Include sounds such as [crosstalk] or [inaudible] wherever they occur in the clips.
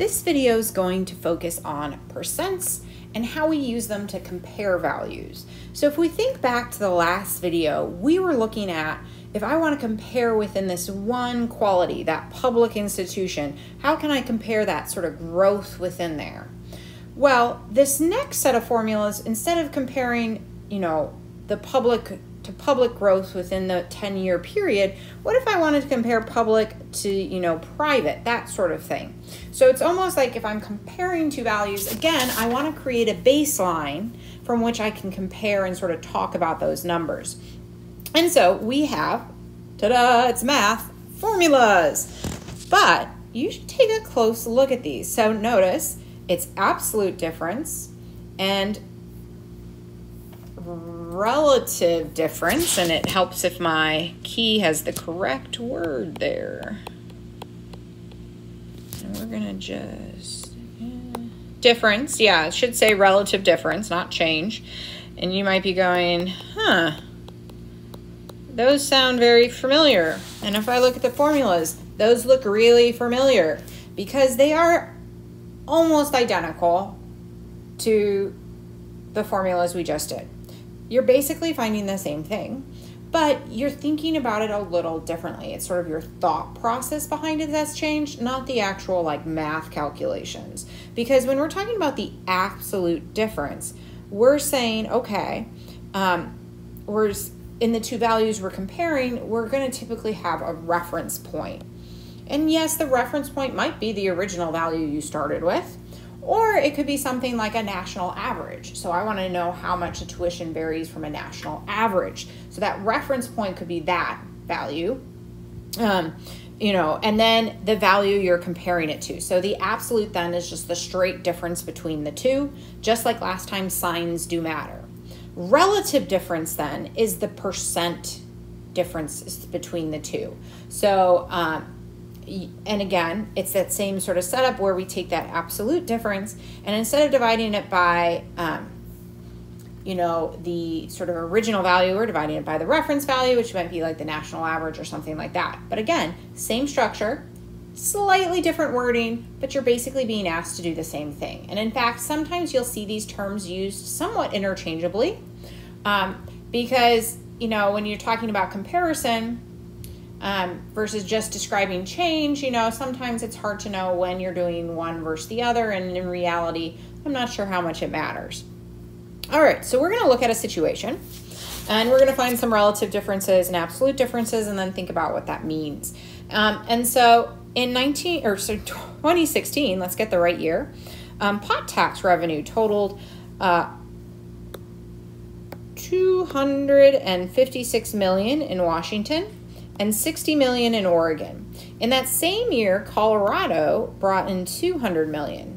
This video is going to focus on percents and how we use them to compare values. So if we think back to the last video, we were looking at if I want to compare within this one quality, that public institution, how can I compare that sort of growth within there? Well, this next set of formulas, instead of comparing, you know, the public to public growth within the 10 year period, what if I wanted to compare public to, you know, private, that sort of thing? So it's almost like if I'm comparing two values, again, I want to create a baseline from which I can compare and sort of talk about those numbers. And so we have, ta-da, it's math, formulas. But you should take a close look at these. So notice it's absolute difference and relative difference, and it helps if my key has the correct word there. And we're gonna just, difference, yeah, it should say relative difference, not change. And you might be going, huh, those sound very familiar. And if I look at the formulas, those look really familiar because they are almost identical to the formulas we just did. You're basically finding the same thing, but you're thinking about it a little differently. It's sort of your thought process behind it that's changed, not the actual like math calculations. Because when we're talking about the absolute difference, we're saying, okay, um, we're in the two values we're comparing, we're going to typically have a reference point. And yes, the reference point might be the original value you started with, or it could be something like a national average. So I want to know how much the tuition varies from a national average. So that reference point could be that value. Um, you know, and then the value you're comparing it to. So the absolute then is just the straight difference between the two, just like last time signs do matter. Relative difference then is the percent difference between the two. So, um, and again, it's that same sort of setup where we take that absolute difference and instead of dividing it by, um, you know, the sort of original value, we're dividing it by the reference value, which might be like the national average or something like that. But again, same structure, slightly different wording, but you're basically being asked to do the same thing. And in fact, sometimes you'll see these terms used somewhat interchangeably um, because, you know, when you're talking about comparison, um, versus just describing change. You know, sometimes it's hard to know when you're doing one versus the other, and in reality, I'm not sure how much it matters. All right, so we're going to look at a situation and we're going to find some relative differences and absolute differences and then think about what that means. Um, and so in 19 or so 2016, let's get the right year, um, pot tax revenue totaled uh, 256 million in Washington and 60 million in Oregon. In that same year, Colorado brought in 200 million.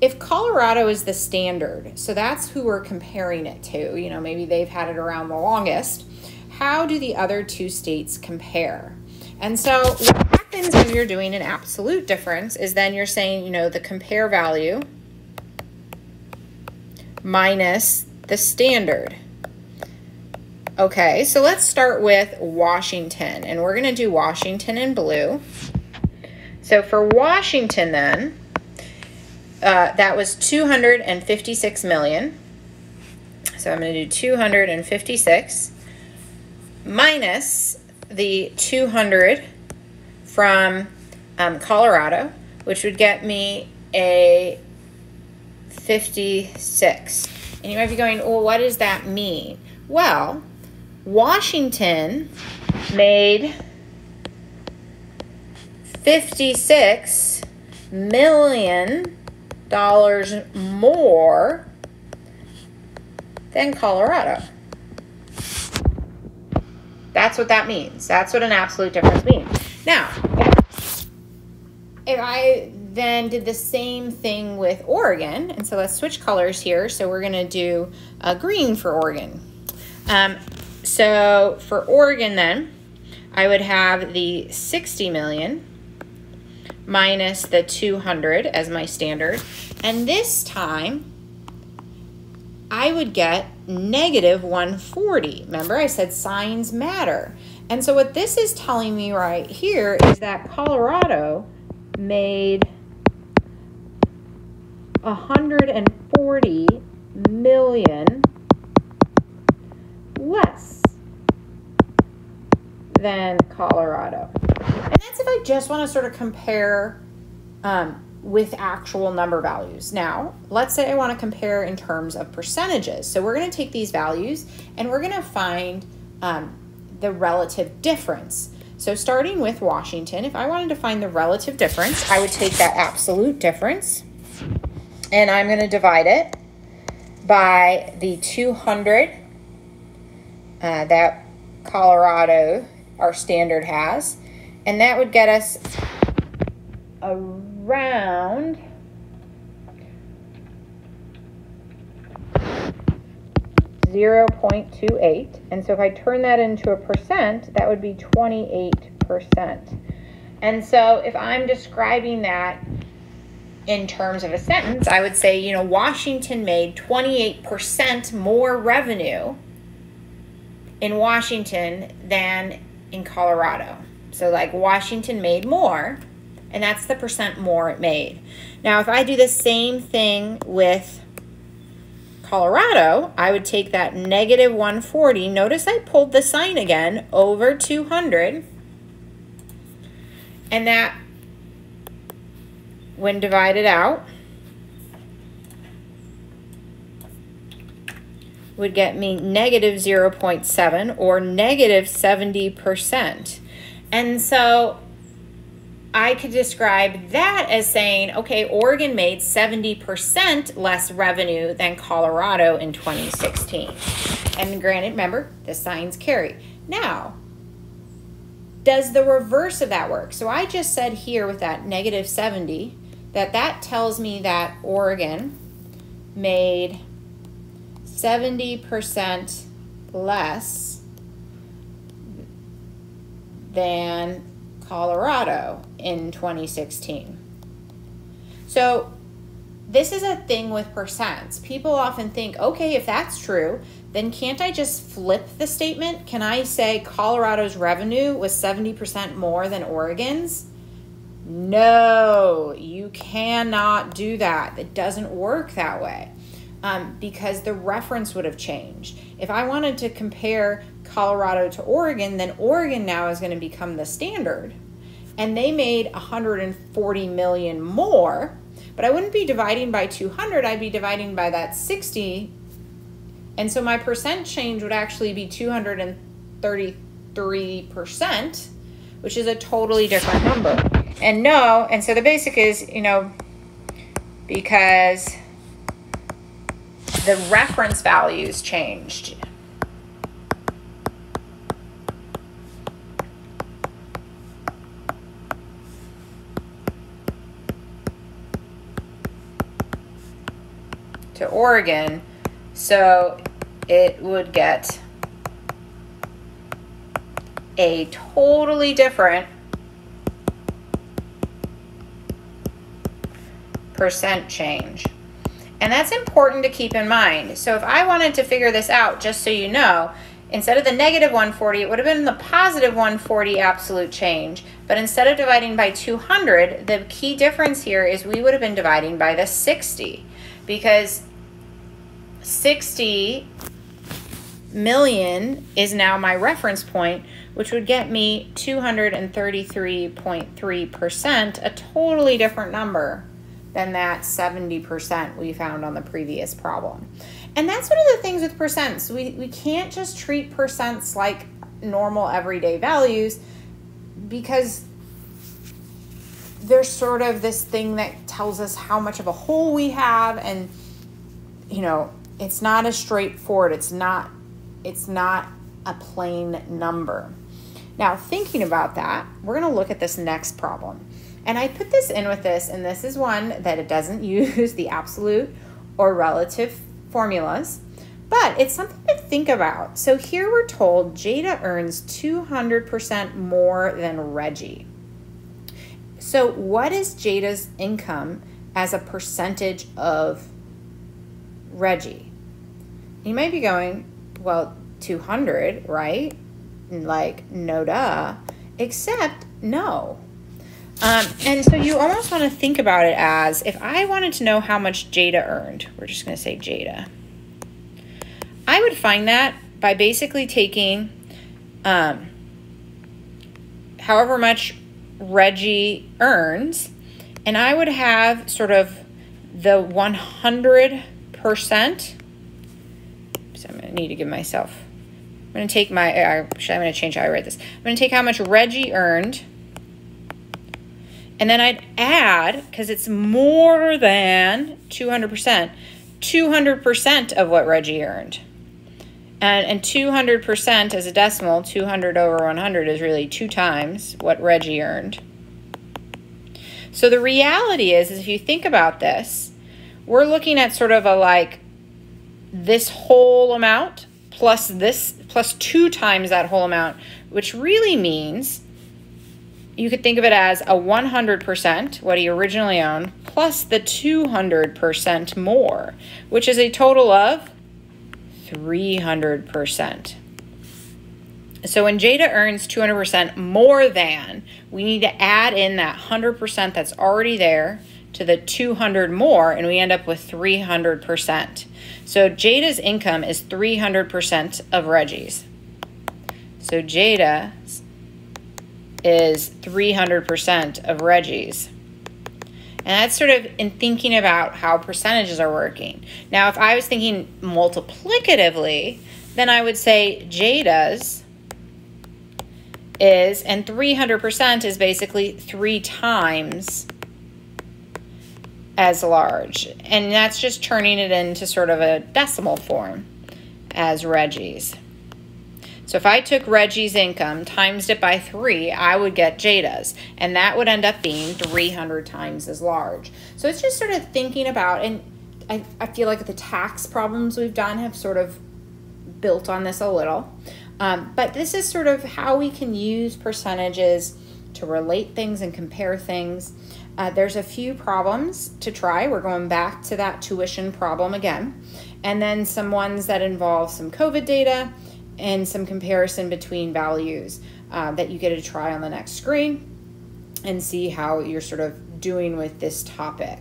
If Colorado is the standard, so that's who we're comparing it to, you know, maybe they've had it around the longest, how do the other two states compare? And so what happens when you're doing an absolute difference is then you're saying, you know, the compare value minus the standard. Okay, so let's start with Washington, and we're going to do Washington in blue. So for Washington then, uh, that was 256 million. So I'm going to do 256 minus the 200 from um, Colorado, which would get me a 56. And you might be going, well, what does that mean? Well, Washington made 56 million dollars more than Colorado. That's what that means. That's what an absolute difference means. Now, if I then did the same thing with Oregon, and so let's switch colors here. So we're going to do a green for Oregon. Um, so for Oregon then, I would have the 60 million minus the 200 as my standard. And this time, I would get negative 140. Remember, I said signs matter. And so what this is telling me right here is that Colorado made 140 million less than Colorado. And that's if I just want to sort of compare um, with actual number values. Now, let's say I want to compare in terms of percentages. So we're going to take these values and we're going to find um, the relative difference. So starting with Washington, if I wanted to find the relative difference, I would take that absolute difference and I'm going to divide it by the 200 uh, that Colorado, our standard, has. And that would get us around zero point two eight. And so if I turn that into a percent, that would be 28%. And so if I'm describing that in terms of a sentence, I would say, you know, Washington made 28% more revenue in Washington than in Colorado. So, like, Washington made more, and that's the percent more it made. Now, if I do the same thing with Colorado, I would take that negative 140. Notice I pulled the sign again over 200. And that when divided out, would get me negative 0.7 or negative 70%. And so I could describe that as saying, okay, Oregon made 70% less revenue than Colorado in 2016. And granted, remember, the signs carry. Now, does the reverse of that work? So I just said here with that negative 70 that that tells me that Oregon made 70% less than Colorado in 2016. So this is a thing with percents. People often think, okay, if that's true, then can't I just flip the statement? Can I say Colorado's revenue was 70% more than Oregon's? No, you cannot do that. It doesn't work that way um, because the reference would have changed. If I wanted to compare Colorado to Oregon, then Oregon now is going to become the standard. And they made 140 million more, but I wouldn't be dividing by 200, I'd be dividing by that 60. And so my percent change would actually be 233%, which is a totally different number and no, and so the basic is, you know, because the reference values changed. to Oregon, so it would get a totally different percent change. And that's important to keep in mind. So if I wanted to figure this out, just so you know, instead of the negative 140, it would have been the positive 140 absolute change. But instead of dividing by 200, the key difference here is we would have been dividing by the 60 because 60 million is now my reference point, which would get me 233.3%, a totally different number than that 70% we found on the previous problem. And that's one of the things with percents. We, we can't just treat percents like normal everyday values because there's sort of this thing that tells us how much of a whole we have and you know it's not as straightforward it's not it's not a plain number now thinking about that we're going to look at this next problem and I put this in with this, and this is one that it doesn't [laughs] use the absolute or relative formulas, but it's something to think about. So here we're told Jada earns 200% more than Reggie. So what is Jada's income as a percentage of Reggie? You might be going, well, 200, right? Like, no duh. Except, no Um, and so you almost want to think about it as if I wanted to know how much Jada earned, we're just going to say Jada. I would find that by basically taking um, however much Reggie earns, and I would have sort of the 100%. So I'm going to need to give myself, I'm going to take my, actually, I'm going to change how I write this. I'm going to take how much Reggie earned and then I'd add, because it's more than 200%, 200% of what Reggie earned. And, and 200% as a decimal, 200 over 100 is really two times what Reggie earned. So the reality is, is if you think about this, we're looking at sort of a like this whole amount plus this plus two times that whole amount, which really means you could think of it as a 100%, what he originally owned, plus the 200% more, which is a total of 300%. So when Jada earns 200% more than, we need to add in that 100% that's already there to the 200 more, and we end up with 300%. So Jada's income is 300% of Reggie's. So Jada's is 300% of Reggie's. And that's sort of in thinking about how percentages are working. Now, if I was thinking multiplicatively, then I would say Jada's is, and 300% is basically three times as large. And that's just turning it into sort of a decimal form as Reggie's. So if I took Reggie's income, times it by three, I would get Jada's. And that would end up being 300 times as large. So it's just sort of thinking about, and I, I feel like the tax problems we've done have sort of built on this a little. Um, but this is sort of how we can use percentages to relate things and compare things. Uh, there's a few problems to try. We're going back to that tuition problem again. And then some ones that involve some COVID data and some comparison between values uh, that you get to try on the next screen and see how you're sort of doing with this topic.